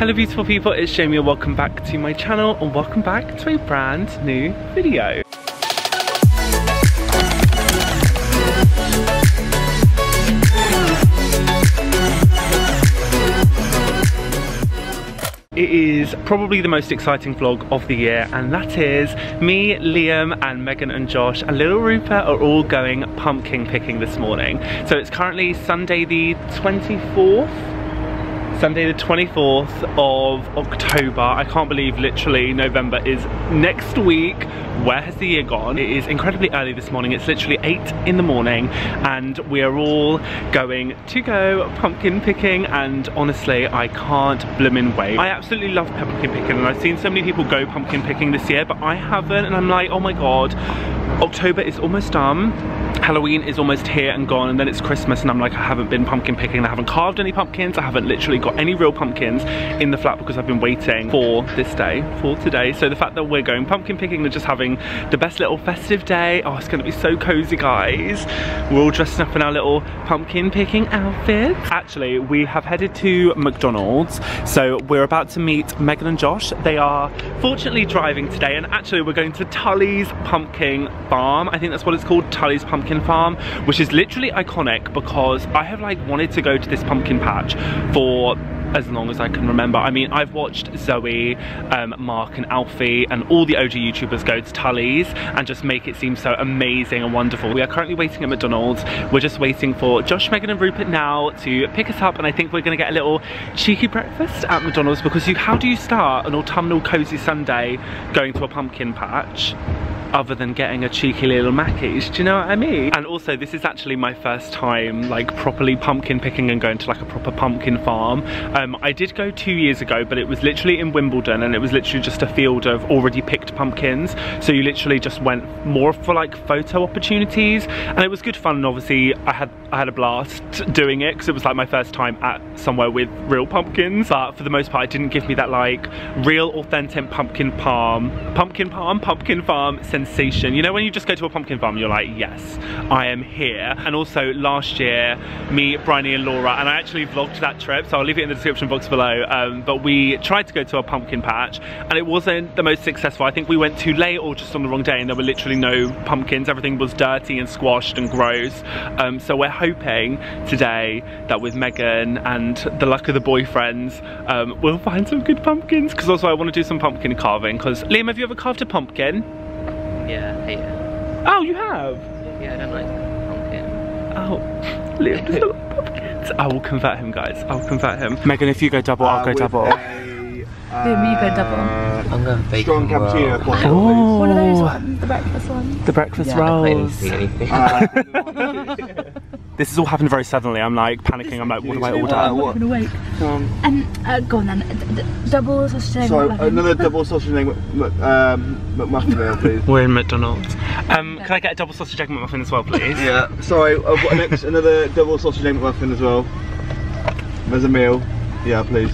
Hello beautiful people, it's Jamie and welcome back to my channel and welcome back to a brand new video. It is probably the most exciting vlog of the year and that is me, Liam and Megan and Josh and little Rupert are all going pumpkin picking this morning. So it's currently Sunday the 24th Sunday the 24th of October. I can't believe literally November is next week. Where has the year gone? It is incredibly early this morning. It's literally 8 in the morning and we are all going to go pumpkin picking and honestly I can't blimmin' wait. I absolutely love pumpkin picking and I've seen so many people go pumpkin picking this year but I haven't and I'm like oh my god October is almost done Halloween is almost here and gone and then it's Christmas and I'm like I haven't been pumpkin picking I haven't carved any pumpkins I haven't literally got any real pumpkins in the flat because I've been waiting for this day for today. So the fact that we're going pumpkin picking and just having the best little festive day. Oh it's gonna be so cozy guys. We're all dressed up in our little pumpkin picking outfits. Actually we have headed to McDonald's. So we're about to meet Megan and Josh. They are fortunately driving today and actually we're going to Tulleys Pumpkin Farm. I think that's what it's called Tulleys pumpkin farm, which is literally iconic because I have like wanted to go to this pumpkin patch for as long as I can remember. I mean, I've watched Zoe, um, Mark and Alfie and all the OG YouTubers go to Tulleys and just make it seem so amazing and wonderful. We are currently waiting at McDonald's. We're just waiting for Josh, Megan and Rupert now to pick us up and I think we're gonna get a little cheeky breakfast at McDonald's because you, how do you start an autumnal cozy Sunday going to a pumpkin patch? other than getting a cheeky little Mackey's, do you know what I mean? And also this is actually my first time like properly pumpkin picking and going to like a proper pumpkin farm. Um, I did go two years ago but it was literally in Wimbledon and it was literally just a field of already picked pumpkins. So you literally just went more for like photo opportunities and it was good fun and obviously I had I had a blast doing it because it was like my first time at somewhere with real pumpkins but for the most part it didn't give me that like real authentic pumpkin palm, pumpkin palm, pumpkin farm sensation. You know when you just go to a pumpkin farm you're like, yes, I am here. And also last year, me, Bryony and Laura, and I actually vlogged that trip, so I'll leave it in the description box below, um, but we tried to go to a pumpkin patch and it wasn't the most successful. I think we went too late or just on the wrong day and there were literally no pumpkins. Everything was dirty and squashed and gross. Um, so we're hoping today that with Megan and the luck of the boyfriends, um, we'll find some good pumpkins because also I want to do some pumpkin carving because Liam, have you ever carved a pumpkin? Yeah, I hate it. Oh, you have? Yeah, I don't like pumpkin. Oh, Liam does not like pumpkins. I will convert him, guys. I'll convert him. Megan, if you go double, I'll go ah, double. Liam, you go double. I'm going bacon Strong cappuccino. roll. quite Oh, One of those ones, the breakfast one. the breakfast Yeah, I didn't rolls. see anything. Uh, This has all happened very suddenly. I'm like panicking. I'm like, what do I Uh, order? what? I'm gonna wait. Um, Um, uh, go on then. D- d- double sausage egg so another double sausage egg Mc- Mc- um, McMuffin meal, please. We're in McDonald's. Um, can I get a double sausage egg McMuffin as well, please? Yeah. Sorry. Uh, what next? Another double sausage egg McMuffin as well. There's a meal. Yeah, please.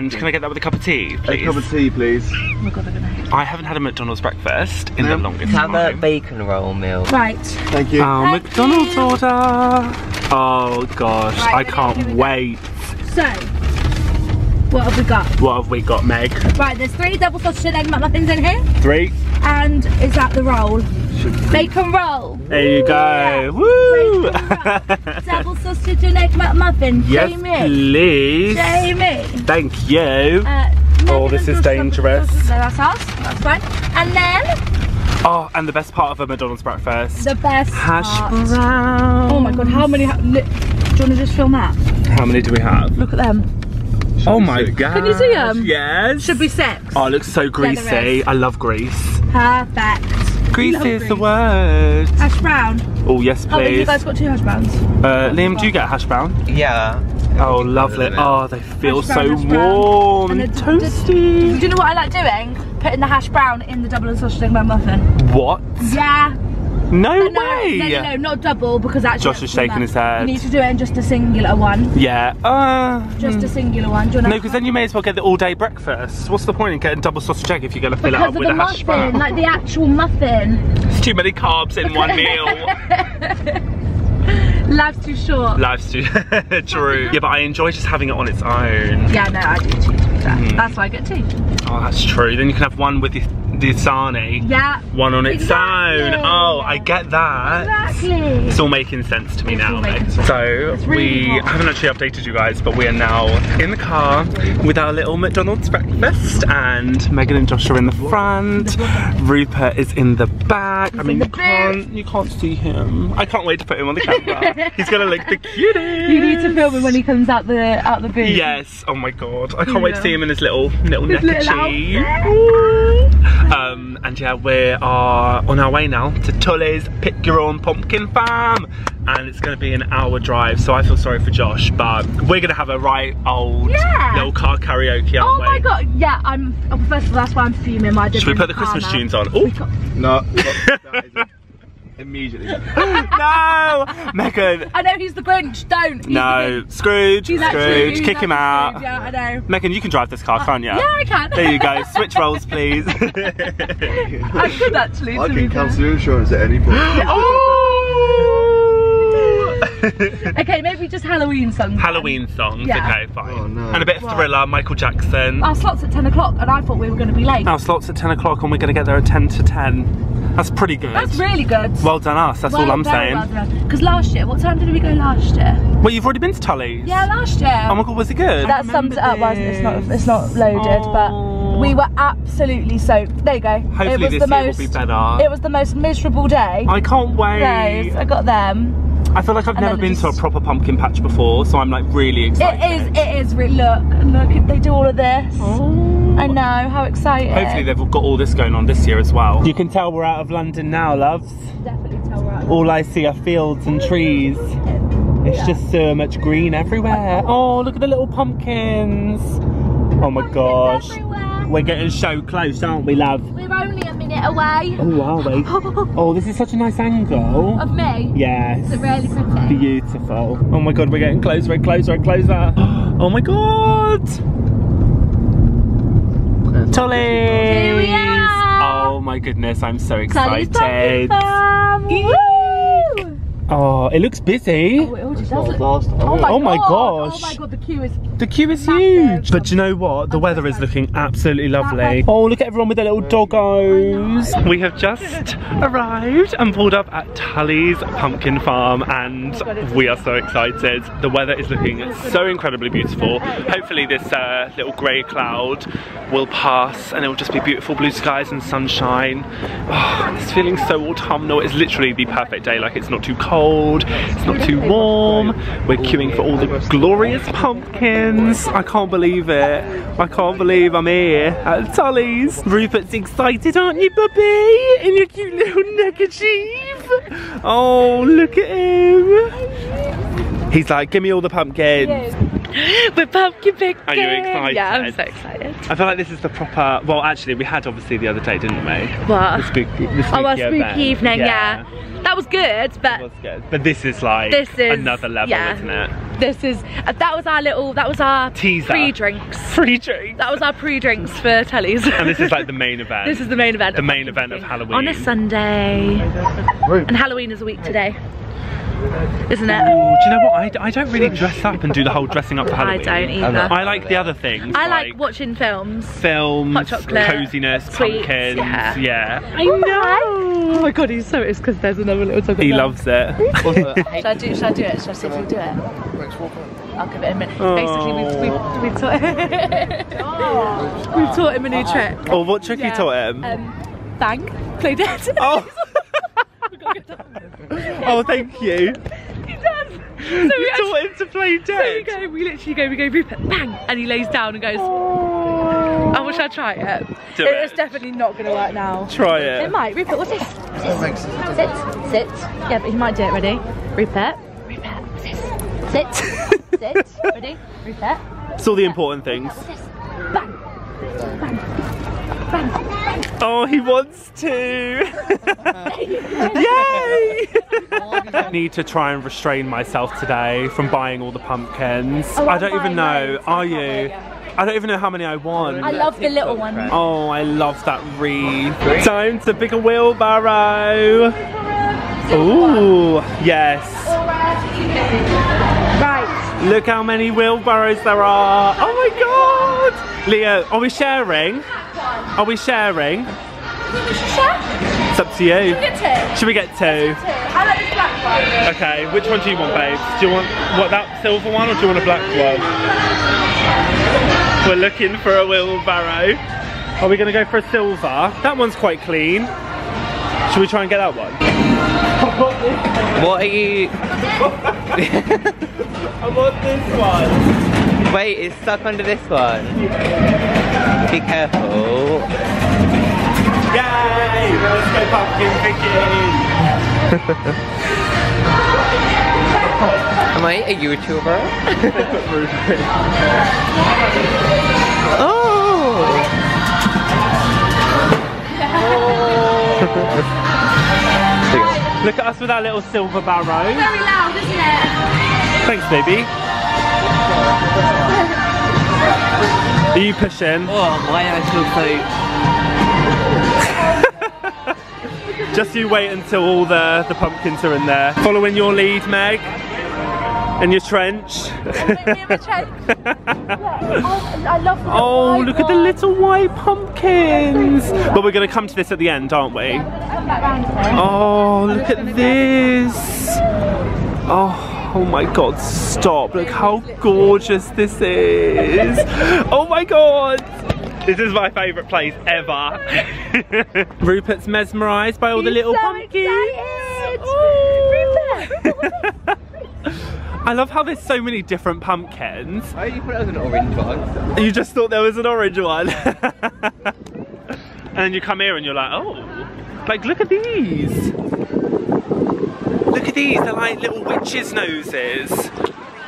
And can I get that with a cup of tea, please? A cup of tea, please. Oh my god, they're gonna I haven't had a McDonald's breakfast in the Um, longest Have a bacon roll meal. Right. Thank you. Oh, Thank McDonald's you. order. Oh gosh, Right, I can't we go. wait. So, what have we got? What have we got, Meg? Right, there's three double sausage egg McMuffins in here. Three. And is that the roll? Bacon roll. There you go. Woo! Roll. double sausage and egg McMuffin. yes, Jamie. please. Jamie. Thank you. Uh, Oh, this is dangerous. sausage- No, that's us. That's fine. And then Oh, and the best part of a McDonald's breakfast. the best Hash part. browns. Oh my god, how many? Do you want to just film that? How many do we have? Look at them. Oh my god. Can you see them? Yes. Should be six. Oh, it looks so greasy. I love grease. Perfect. Grease Love is the word. Hash brown. Oh, yes, Oh, but you guys got two hash browns. Uh, Liam, do you get a hash brown? Yeah. Oh, lovely. Oh, they feel Hash so brown, hash brown. warm and And the- toasty. Do you know what I like doing? Putting the hash brown in the double and sausage egg muffin. What? Yeah. No No, way. no, no, no, not double because actually. Josh is shaking his head. You need to do it in just a singular one. Yeah. Uh, Just a singular one. Do you no, because then you may as well get the all-day breakfast. What's the point in getting double sausage egg if you're going to fill it up with the a hash brown? like the actual muffin. It's too many carbs in one meal. Life's too short. Life's too true. Yeah, but I enjoy just having it on its own. Yeah, no, I do Mm. That's why I get two. Oh, that's true. Then you can have one with the, the Asani, Yeah. one on its Exactly. own. Oh, I get that. Exactly. It's all making sense to me It's now, all mate. making sense. So really we hot. haven't actually updated you guys, but we are now in the car with our little McDonald's breakfast, and Megan and Josh are in the front. Rupert is in the back. I mean, you can't you can't see him. I can't wait to put him on the camera. He's gonna look the cutest. You need to film him when he comes out the out the booth. Yes. Oh my god. I can't wait to see him in his little little His little neckerchief. Um, and yeah, we are on our way now to Tulleys Pick Your Own Pumpkin Farm. And it's going to be an hour drive, so I feel sorry for Josh, but we're going to have a right old Yeah. little car karaoke, Oh aren't we? my god, yeah, I'm oh, first of all that's why I'm fuming. I did Should we put the Christmas now. tunes on? Oh, No, that is a- immediately. no! Megan! I know he's the Grinch, don't. He's No, the Scrooge, Grinch. He's actually- Scrooge, he's kick him out. Scrooge, Yeah, I know. Megan, you can drive this car, uh, can't you? Yeah, I can. There you go, switch roles please. I could actually. I can fair. cancel your insurance at any point. oh! Okay, maybe just Halloween songs. Halloween songs, Yeah. okay, fine. Oh, no. And a bit of What? thriller, Michael Jackson. Our slot's at 10 o'clock and I thought we were going to be late. Our slot's at 10 o'clock and we're going to get there at 10 to 10. That's pretty good. That's really good. well done us, that's all I'm saying. Because last year, what time did we go last year? Well, you've already been to Tulleys? Yeah, last year. Oh my god, was it good? that sums it up. Well, it's not. It's not loaded, Oh. but we were absolutely soaked. There you go. Hopefully it was this the year most. will be better. It was the most miserable day. I can't wait. Those, I got them. I feel like I've And never been just- to a proper pumpkin patch before, so I'm like really excited. It is, it is. Really, look, look. They do all of this. Oh. I know. How exciting. Oh. Hopefully they've got all this going on this year as well. You can tell we're out of London now, loves. definitely tell we're out. All I see are fields and oh, trees. It's just so much green everywhere. Oh. oh, look at the little pumpkins. Oh my gosh. Everywhere. We're getting so close, aren't we, love? We're only a minute away. Oh, are we? Oh, this is such a nice angle. Of me. Yes. Is it really pretty? Beautiful. Oh my god, we're getting closer and closer and closer. Oh my god! Tulleys! Here we are. Oh my goodness, I'm so excited. Pumpkin Farm. Eee. Woo! Oh, it looks busy. Oh, it already does look- Oh my, Oh my god. gosh. Oh my god, the queue is. The queue is Massive. huge. But you know what? The I'm weather so is looking absolutely lovely. Oh, look at everyone with their little doggos. We have just arrived and pulled up at Tulleys Pumpkin Farm and Oh God, we are so excited. The weather is looking so incredibly beautiful. Hopefully this uh, little grey cloud will pass and it will just be beautiful blue skies and sunshine. Oh, it's feeling so autumnal. It's literally the perfect day. Like it's not too cold, it's not too warm. We're queuing for all the glorious pumpkins. I can't believe it. I can't believe I'm here at Tulleys. Rupert's excited, aren't you, puppy? In your cute little neckerchief. Oh, look at him. He's like, give me all the pumpkins. We're pumpkin picking. Are you excited? Yeah, I'm so excited. I feel like this is the proper. Well, actually, we had obviously the other day, didn't we? What? The spooky, the spooky Oh, our spooky event. evening, yeah. That was good, It but was good. But this is like This is- another level, yeah. isn't it? this is uh, that was our little that was our Teaser. pre-drinks. Free drinks. That was our pre-drinks for Tulleys. And this is like the main event. this is the main event. The main event of. Halloween. on a Sunday, and Halloween is a week today, isn't Ooh, it? do you know what? I, I don't really dress up and do the whole dressing up for I don't either. I like the other things. I like watching films. films, Hot chocolate, coziness, sweets, pumpkins. yeah. Yeah. I know. Oh my god, he's so it's because there's another little dog. He loves it. Should I do? Should I do it? Should I see if we do it? I'll give it a minute. Basically, we've, we've, we've taught we've taught him a new trick. oh, what trick you taught him? Um, bang, play dead. oh. oh, thank you. he does. So we You actually, taught him to play dead. so we dead. go, we literally go, we go, Rupert, bang, and he lays down and goes. Oh, wish I try it. Do It- it. It's definitely not going to work now. Try It it. might. Rupert, what's this? Sit, sit. Yeah, but he might do it. Ready? Rupert. Rupert, what's this? Sit, sit. Ready? Rupert. It's all the important things. Bang. Bang. Bang. Oh, he wants to. Yay! I need to try and restrain myself today from buying all the pumpkins. Oh, I don't even know. loads. Are you? I don't even know how many I want. I love the little one. Oh, I love that wreath. Time to pick a wheelbarrow. Ooh, yes. Right. Look how many wheelbarrows there are. Oh my god! Leo, are we sharing? Are we sharing? It's up to you. Get two. Should we get two? Two. I like this black one. Okay, which one do you want, babes? Do you want what that silver one or do you want a black one? We're looking for a wheelbarrow. Are we gonna go for a silver? That one's quite clean. Should we try and get that one? What are you? I want this one. Wait, it's stuck under this one. Be careful. Yay! Let's go pumpkin picking. Am I a YouTuber? oh! oh! Look at us with our little silver barrow. Very loud, isn't it? Thanks, baby. Are you pushing? Oh, why do I feel so? Just you wait until all the, the pumpkins are in there. Following your lead, Meg. And your trench. Oh, I love the oh, white look at the little white pumpkins. But we're going to come to this at the end, aren't we? Come back round here. Oh, look at this. Oh, oh my god, stop. Look how gorgeous this is. Oh my god. This is my favourite place ever. Rupert's mesmerised by all the little so pumpkins. excited. Oh. Rupert. I love how there's so many different pumpkins. Why you put it as an orange one? You just thought there was an orange one. and then you come here and you're like, oh, like look at these. At these, they're like little witches' noses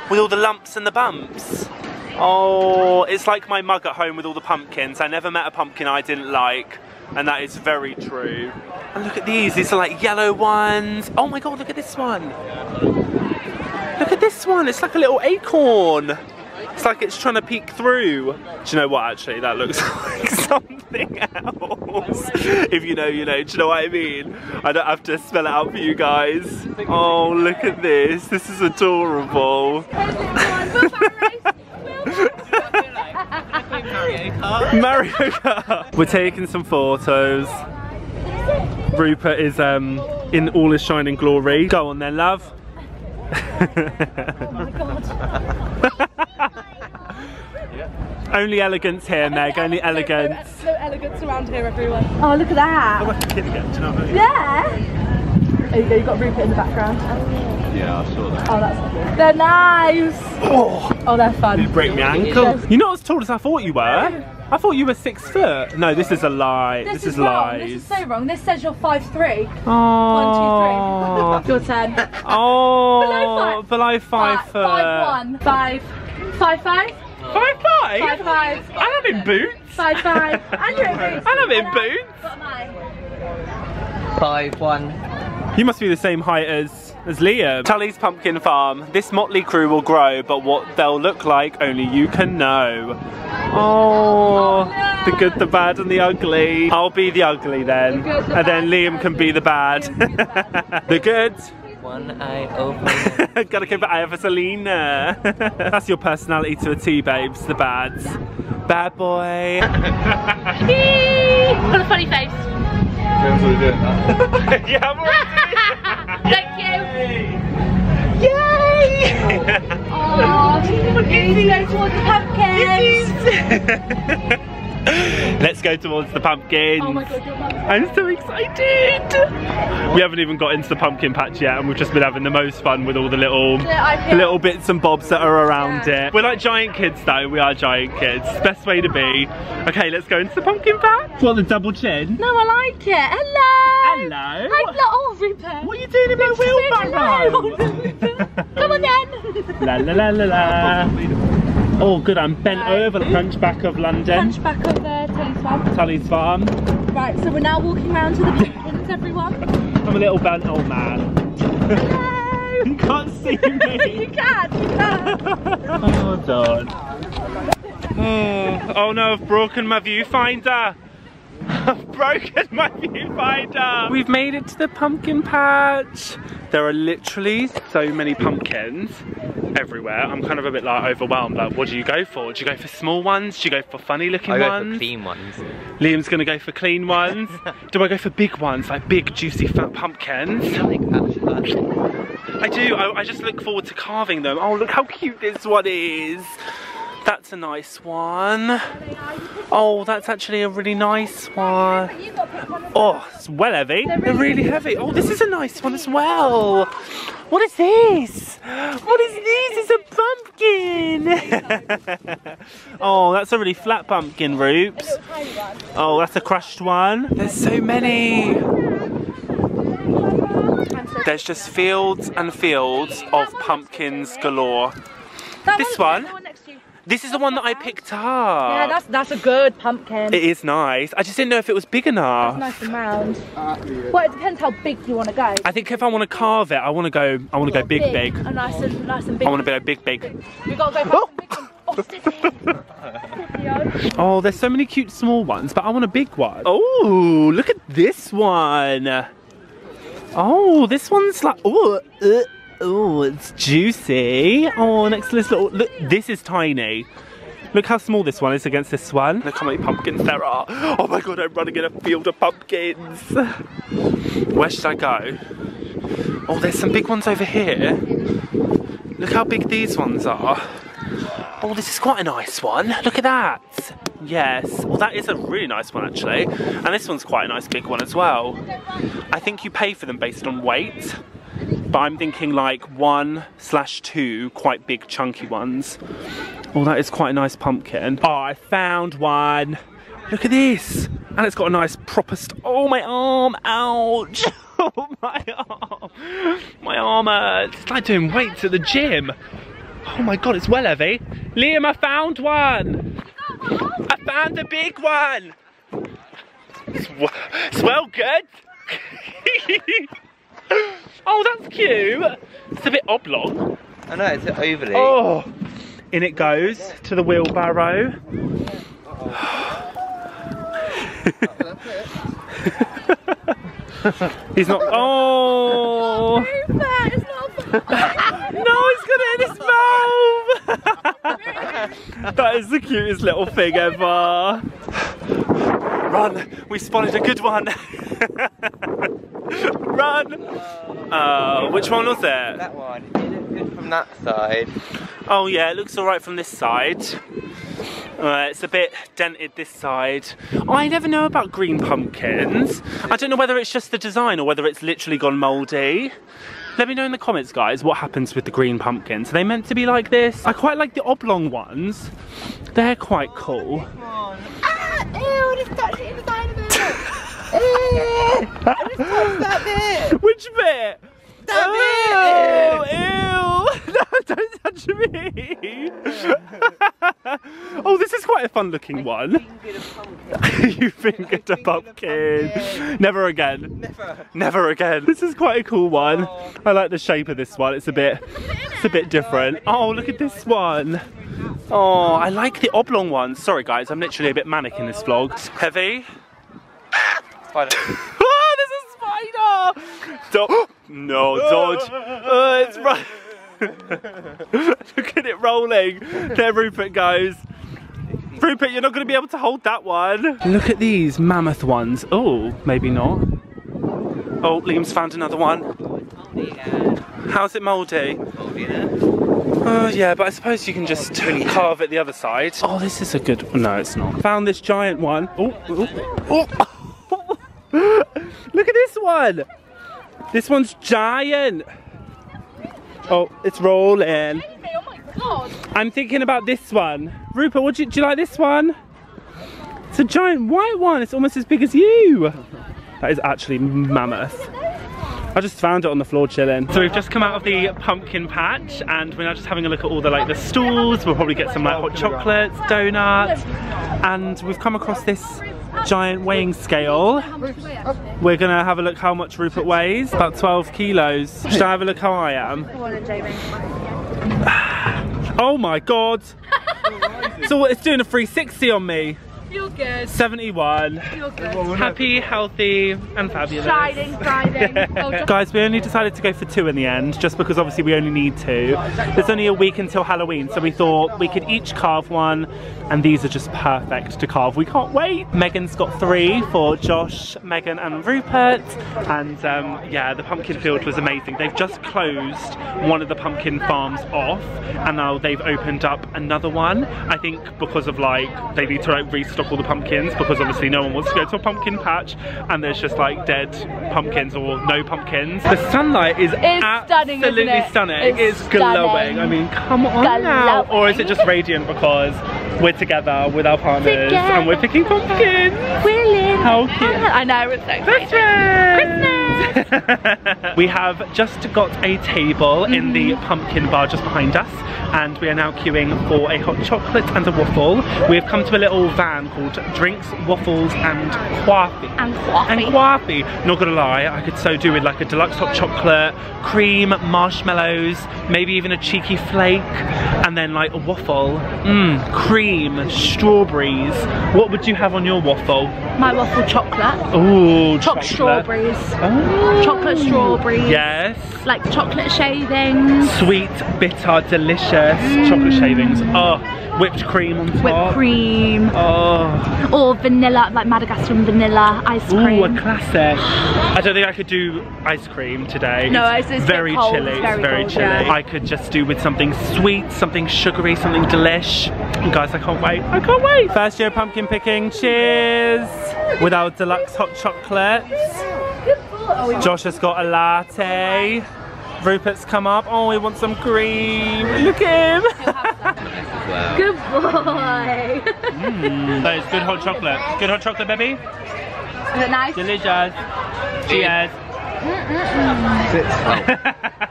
with all the lumps and the bumps. Oh, it's like my mug at home with all the pumpkins. I never met a pumpkin I didn't like, and that is very true. And look at these, these are like yellow ones. Oh my god, look at this one. Look at this one, it's like a little acorn. It's like it's trying to peek through. Do you know what actually? That looks like something else. If you know, you know. Do you know what I mean? I don't have to spell it out for you guys. Oh, look at this. This is adorable. Mario Kart. We're taking some photos. Rupert is um, in all his shining glory. Go on then, love. Only elegance here, Meg. Only elegance. No elegance around here, everyone. Oh, look at that. like a kid again, do you know what I mean? Yeah. There you go, you've got Rupert in the background. Yeah, I saw that. Oh, that's They're nice. Oh, Oh, they're fun. you break my ankle. You're not as tall as I thought you were. I thought you were six foot. No, this is a lie. This, is, wrong. lies. This is so wrong. This says you're five three. Oh. One, two, three. Your turn. Oh, Below five. below five Fi- foot. Five one. Five. Five five. Five five? Five five. And I'm in boots. Five five. And you're in boots. And I'm in uh, boots. What am I? Five, one. You must be the same height as, as Liam. Tulleys Pumpkin Farm. This motley crew will grow, but what they'll look like, only you can know. Oh, oh the good, the bad, and the ugly. I'll be the ugly then. The good, the and then Liam can be the bad. the good. One eye open. Gotta keep an eye out for Selena. That's your personality to a T, babes. The bads. Bad boy. what a funny face. James already doing that. yeah, I'm already Thank you. Yay! Oh, easy go towards the pumpkins. Let's go towards the pumpkins. Oh my god. I'm so excited! We haven't even got into the pumpkin patch yet and we've just been having the most fun with all the little I the little bits and bobs that are around Yeah. it. We're like giant kids though, we are giant kids. Best way to be. Okay, let's go into the pumpkin patch. What, the double chin? No, I like it. Hello. Hello. Hello. Oh, Rupert. What are you doing in my wheelbarrow? Come on then. la la la la la. Oh good, I'm bent over the hunchback of London. Hunchback of the Tulleys farm. Tulleys farm. Right, so we're now walking around to the pumpkins, everyone. I'm a little bent old man. Hello. You can't see me! you can, you can. Oh, God. Oh, oh no, I've broken my viewfinder. I've broken my viewfinder. We've made it to the pumpkin patch. There are literally so many pumpkins. Everywhere. I'm kind of a bit like overwhelmed. Like, what do you go for? Do you go for small ones? Do you go for funny looking I go ones? for clean ones. Liam's gonna go for clean ones. do I go for big ones, like big juicy fat pumpkins? I I do. I, I just look forward to carving them. Oh, look how cute this one is. That's a nice one. Oh, that's actually a really nice one. Oh, it's well heavy. They're really heavy. Oh, this is a nice one as well. What is this? What is this? It's a pumpkin. oh, that's a really flat pumpkin, Roops. Oh, that's a crushed one. There's so many. There's just fields and fields of pumpkins galore. This one? the next to you. This is the one that I picked up. Yeah, that's that's a good pumpkin. It is nice. I just didn't know if it was big enough. It's nice and round. Well, it depends how big you want to go. I think if I want to carve it, I want to go. I want to go big, big. A nice and nice and big. I want to go big, big. You gotta go for some big. Oh, Oh, there's so many cute small ones, but I want a big one. Oh, look at this one. Oh, this one's like oh, uh, oh, it's juicy. Oh, next to this little look. This is tiny. Look how small this one is against this one. Look how many pumpkins there are. Oh my god, I'm running in a field of pumpkins. Where should I go? Oh, there's some big ones over here. Look how big these ones are. Oh, this is quite a nice one. Look at that. Yes. Well, that is a really nice one, actually. And this one's quite a nice big one as well. I think you pay for them based on weight. But I'm thinking like one slash two quite big chunky ones. Oh, that is quite a nice pumpkin. Oh, I found one. Look at this. And it's got a nice proper Oh, my arm. Ouch. Oh, my arm. My arm hurts. It's like doing weights at the gym. Oh my god, it's well heavy. Liam, I found one. I found a big one. It's, w- it's well good. oh, that's cute. It's a bit oblong. I know it's overly. Oh, in it goes to the wheelbarrow. He's not. Oh. no, he's got it in his mouth. that is the cutest little thing ever. Run! We spotted a good one. Run! Uh, which one was it? That one. It looked good from that side. Oh yeah, it looks alright from this side. Uh, it's a bit dented this side. I never know about green pumpkins. I don't know whether it's just the design or whether it's literally gone mouldy. Let me know in the comments, guys, what happens with the green pumpkins. Are they meant to be like this? I quite like the oblong ones. They're quite cool. Ew, I just touched that bit. Which bit? oh, ew! No, don't touch me! oh, this is quite a fun looking one. you fingered a pumpkin. Never again. Never. Never again. This is quite a cool one. I like the shape of this one. It's a bit, it's a bit different. Oh, look at this one. Oh, I like the oblong ones. Sorry, guys, I'm literally a bit manic in this vlog. Heavy. Spider. oh, there's a spider! Do- no, dodge. Uh, it's right. Look at it rolling. There Rupert goes. Rupert, you're not going to be able to hold that one. Look at these mammoth ones. Oh, maybe not. Oh, Liam's found another one. How's it mouldy? Oh yeah, but I suppose you can just carve it the other side. Oh, this is a good. one. No, it's not. Found this giant one. Oh, oh, oh. Look at this one. This one's giant. Oh, it's rolling. Oh my god. I'm thinking about this one. Rupert, what do you, do you like this one? It's a giant white one. It's almost as big as you. That is actually mammoth. I just found it on the floor chilling. So we've just come out of the pumpkin patch and we're now just having a look at all the like the stalls. We'll probably get some like hot chocolates, donuts, and we've come across this giant weighing scale. We're gonna have a look how much Rupert weighs. About 12 kilos. Should I have a look how I am? Come on, Jamie. Oh my god! so it's doing a 360 on me. Feel good. 71. Feel good. Happy, healthy, and fabulous. Shining, thriving. Just- Guys, we only decided to go for two in the end, just because obviously we only need two. There's only a week until Halloween, so we thought we could each carve one, and these are just perfect to carve. We can't wait. Megan's got three for Josh, Megan, and Rupert, and um, yeah, the pumpkin field was amazing. They've just closed one of the pumpkin farms off, and now they've opened up another one. I think because of like they need to like restock all the pumpkins because obviously no one wants to go to a pumpkin patch, and there's just like dead pumpkins or no pumpkins. The sunlight is It's stunning, absolutely it? stunning. It's It's glowing. stunning. I mean, come on now. Or is it just radiant because we're together with our partners Together. and we're picking pumpkins? Willing. How cute. I know, it's so Best friends! we have just got a table in the Mm-hmm. pumpkin bar just behind us and we are now queuing for a hot chocolate and a waffle. We have come to a little van called Drinks, Waffles and Coffee. And coffee. And coffee. Not gonna lie, I could so do with like a deluxe hot chocolate, cream, marshmallows, maybe even a cheeky flake, and then like a waffle. Mmm, cream, strawberries. What would you have on your waffle? My waffle chocolate. Ooh, Choc strawberries. Oh. Chocolate strawberries. Yes. Like chocolate shavings. Sweet, bitter, delicious chocolate shavings. Oh, whipped cream on top. Mm. Whipped cream. Oh, Or vanilla, like Madagascar vanilla ice cream. ooh, a classic. I don't think I could do ice cream today. No, it's- it's very cold, chilly. it's It's very very cold, chilly. yeah. I could just do with something sweet, something sugary, something delish. And guys, I can't wait. I can't wait. First year pumpkin picking. Cheers. With our deluxe hot chocolates. Josh has got a latte. Rupert's come up. Oh, he wants some cream. Look at him. Good boy. That is good hot chocolate. Good hot chocolate, baby. Is it nice? Delicious. Cheers.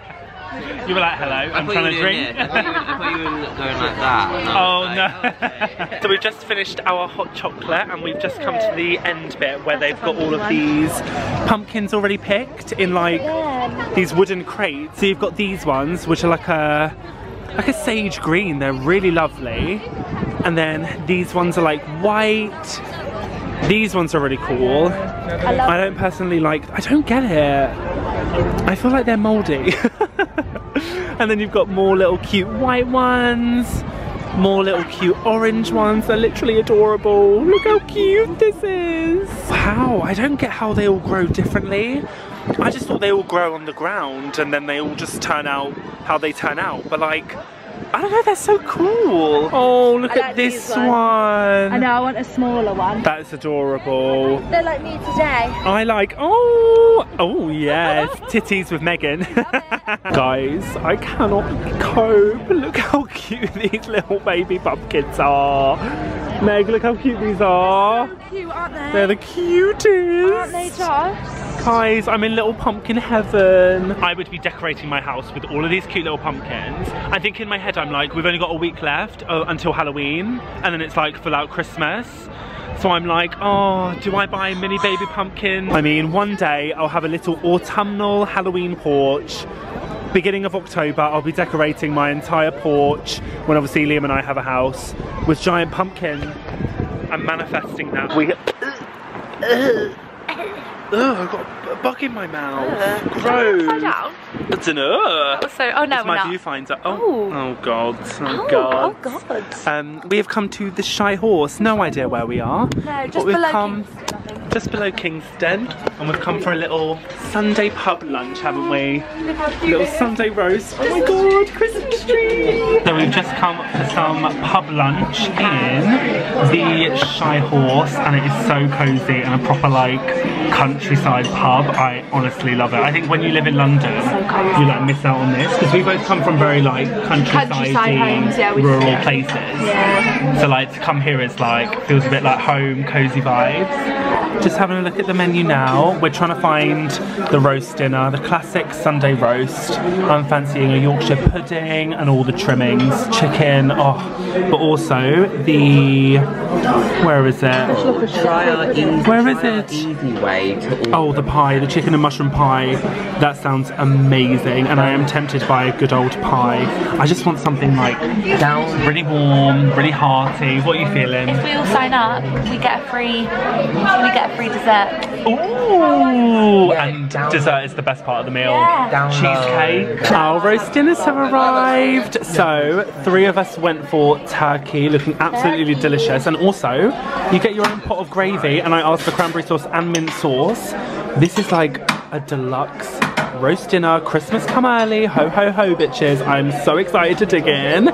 you were like, hello, I'm I thought trying to drink. I thought you- I thought you were going like that. Oh was no. Oh, like, okay. so we've just finished our hot chocolate and we've just come to the end bit where they've got all of these pumpkins already picked in like these wooden crates. So you've got these ones which are like a like a sage green. They're really lovely. And then these ones are like white. These ones are really cool. I don't personally like I don't get it. I feel like they're mouldy. and then you've got more little cute white ones, more little cute orange ones. They're literally adorable. Look how cute this is. Wow, I don't get how they all grow differently. I just thought they all grow on the ground and then they all just turn out how they turn out. But like, I don't know, they're so cool. Oh, look I at like this these one. I know, I want a smaller one. That's adorable. They're like me today. I like, oh, oh yes, titties with Megan. Guys, I cannot cope. Look how cute these little baby pumpkins are. Meg, look how cute these are. Cute, aren't they? They're the cutest. Aren't they, Josh? Guys, I'm in little pumpkin heaven. I would be decorating my house with all of these cute little pumpkins. I think in my head I'm like, we've only got a week left uh, until Halloween, and then it's like full out Christmas. So I'm like, oh, do I buy a mini baby pumpkin? I mean, one day I'll have a little autumnal Halloween porch. Beginning of October, I'll be decorating my entire porch when obviously Liam and I have a house with giant pumpkin. I'm manifesting that. We Ugh, I've got a bug in my mouth. Gross. I don't know. So, oh no, It's my not. viewfinder. Oh, Oh. oh god. Oh, Oh, god. oh god. Um, we have come to the Shy Horse. No idea where we are. No, But just we've below come Kingston, just below Kingston, and we've come for a little Sunday pub lunch, haven't we? Look how cute Little. Sunday roast. Oh my god, Christmas tree! So we've just come for some pub lunch in the Shy Horse, and it is so cosy and a proper like countryside pub. I honestly love it. I think when you live in London, you like miss out on this because we both come from very like countryside, Countryside homes, yeah, rural yeah. places. Yeah. So like to come here is like feels a bit like home, cozy vibes. Just having a look at the menu now. We're trying to find the roast dinner, the classic Sunday roast. I'm fancying a Yorkshire pudding and all the trimmings, chicken, oh, but also the, where is it? Where is it? Oh, the pie, the chicken and mushroom pie. That sounds amazing, and I am tempted by a good old pie. I just want something like down. really warm, really hearty. What are you feeling? If we all sign up, we get a free, we get a free dessert. Ooh, Yeah, and down dessert is the best part of the meal. Yeah. Cheesecake. Our roast dinners have arrived. So, three of us went for turkey, looking absolutely Turkey. delicious. And also, you get your own pot of gravy, and I asked for cranberry sauce and mint sauce. This is like a deluxe roast dinner. Christmas come early. Ho, ho, ho, bitches. I'm so excited to dig in.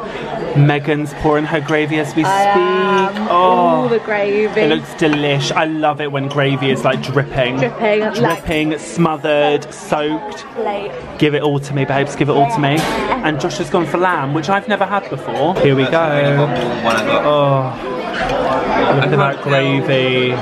Megan's pouring her gravy as we speak. All Oh. the gravy. It looks delish. I love it when gravy is like dripping. Dripping, like- Dripping, smothered, soaked. plate. Give it all to me, babes. Give it all to me. And Josh has gone for lamb, which I've never had before. Here we go. Oh, look at that gravy.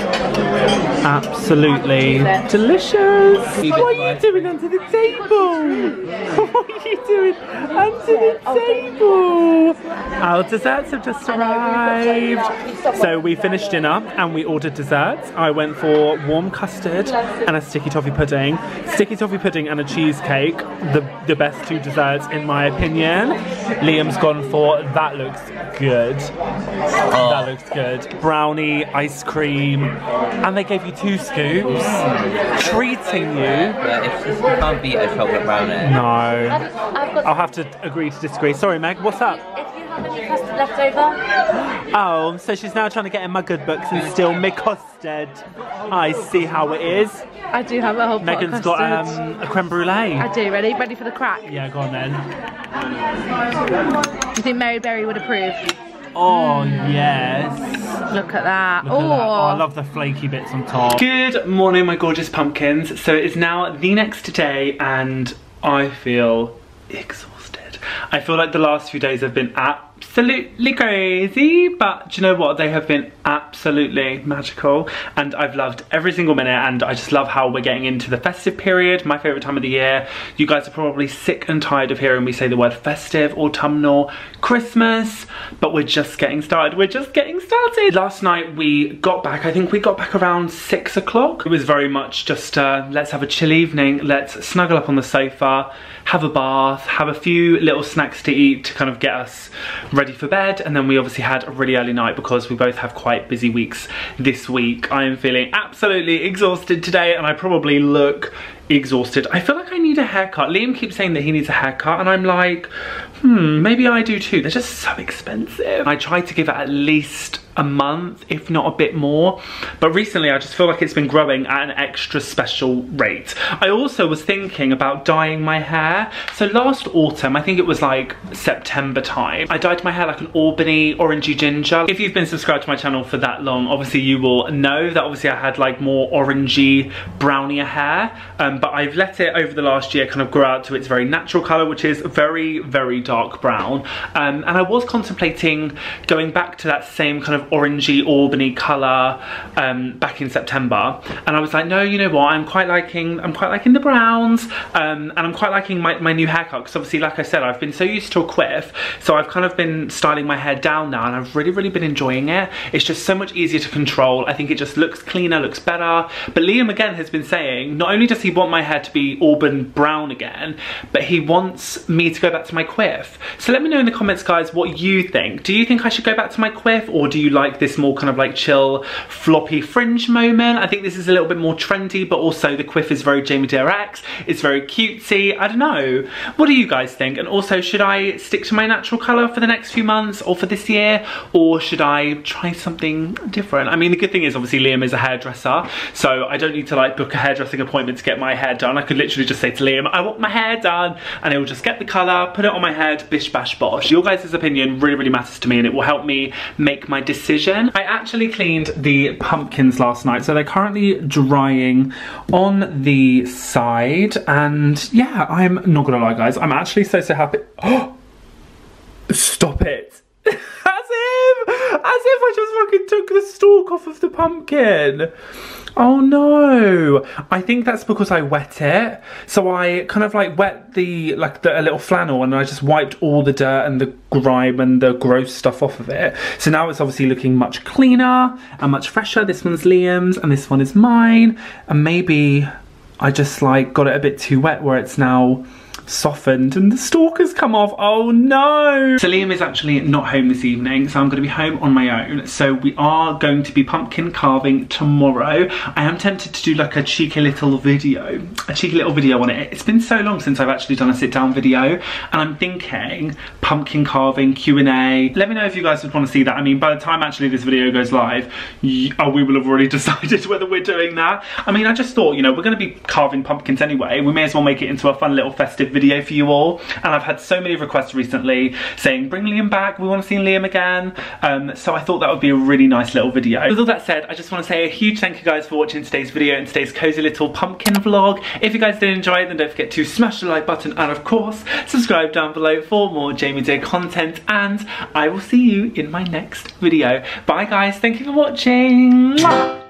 Absolutely delicious. What are you doing under the table? What are you doing under the table? Our desserts have just arrived. So we finished dinner and we ordered desserts. I went for warm custard and a sticky toffee pudding. Sticky toffee pudding and a cheesecake, the, the best two desserts in my opinion. Liam's gone for that looks good. That looks good. Brownie, ice cream, and they gave you two scoops, treating you. But if you can't beat a chocolate brownie. No. I've got. I'll have to agree to disagree. Sorry, Meg, what's up? If you have any custard left over, Oh, so she's now trying to get in my good books and steal me custard. I see how it is. I do have a whole pot Megan's of got um, a creme brulee. I do. Ready? Ready for the crack? Yeah, go on then. Do you think Mary Berry would approve? Oh, yes. Look at that. Look at that. Oh, I Oh, love the flaky bits on top. Good morning, my gorgeous pumpkins. So it is now the next day, and I feel exhausted. I feel like the last few days have been absolutely crazy, but you know what? They have been absolutely magical, and I've loved every single minute, and I just love how we're getting into the festive period, my favourite time of the year. You guys are probably sick and tired of hearing me say the word festive, autumnal, Christmas, but we're just getting started. We're just getting started. Last night we got back, I think we got back around six o'clock. It was very much just uh, let's have a chill evening, let's snuggle up on the sofa, have a bath, have a few little snacks to eat to kind of get us ready for bed. And then we obviously had a really early night because we both have quite busy weeks this week. I am feeling absolutely exhausted today and I probably look exhausted. I feel like I need a haircut. Liam keeps saying that he needs a haircut and I'm like, hmm, maybe I do too. They're just so expensive. I try to give it at least a month, if not a bit more. But recently I just feel like it's been growing at an extra special rate. I also was thinking about dyeing my hair. So last autumn, I think it was like September time, I dyed my hair like an Albany orangey ginger. If you've been subscribed to my channel for that long, obviously you will know that obviously I had like more orangey, brownier hair. Um, but I've let it over the last year kind of grow out to its very natural colour, which is very, very dark brown. Um, and I was contemplating going back to that same kind of orangey Albany colour um, back in September. And I was like, no, you know what? I'm quite liking, I'm quite liking the browns, um, and I'm quite liking my, my new haircut because obviously, like I said, I've been so used to a quiff, so I've kind of been styling my hair down now, and I've really, really been enjoying it. It's just so much easier to control. I think it just looks cleaner, looks better. But Liam again has been saying, not only does he want my hair to be auburn brown again, but he wants me to go back to my quiff. So let me know in the comments, guys, what you think. Do you think I should go back to my quiff, or do you like this more kind of like chill, floppy fringe moment? I think this is a little bit more trendy, but also the quiff is very Jamie X. It's very cutesy. I don't know. What do you guys think? And also, should I stick to my natural colour for the next few months or for this year, or should I try something different? I mean, the good thing is obviously Liam is a hairdresser, so I don't need to like book a hairdressing appointment to get my hair done. I could literally just say to Liam, I want my hair done, and he'll just get the colour, put it on my head, bish bash bosh. Your guys' opinion really, really matters to me, and it will help me make my decision. I actually cleaned the pumpkins last night, so they're currently drying on the side, and yeah, I'm not gonna lie, guys, I'm actually so, so happy. Oh, stop it. That's him! As if I just fucking took the stalk off of the pumpkin. Oh no! I think that's because I wet it. So I kind of like wet the like the, a little flannel and I just wiped all the dirt and the grime and the gross stuff off of it. So now it's obviously looking much cleaner and much fresher. This one's Liam's and this one is mine. And maybe I just like got it a bit too wet where it's now softened and the stalk has come off. Oh no! So Liam is actually not home this evening, so I'm going to be home on my own. So we are going to be pumpkin carving tomorrow. I am tempted to do like a cheeky little video, a cheeky little video on it. It's been so long since I've actually done a sit down video and I'm thinking pumpkin carving Q&A. Let me know if you guys would want to see that. I mean, by the time actually this video goes live, oh, we will have already decided whether we're doing that. I mean, I just thought, you know, we're going to be carving pumpkins anyway. We may as well make it into a fun little festive video for you all. And I've had so many requests recently saying, bring Liam back, we want to see Liam again. Um, so I thought that would be a really nice little video. With all that said, I just want to say a huge thank you guys for watching today's video and today's cozy little pumpkin vlog. If you guys did enjoy it, then don't forget to smash the like button and of course, subscribe down below for more Jamie Dear content and I will see you in my next video. Bye guys, thank you for watching. Mwah!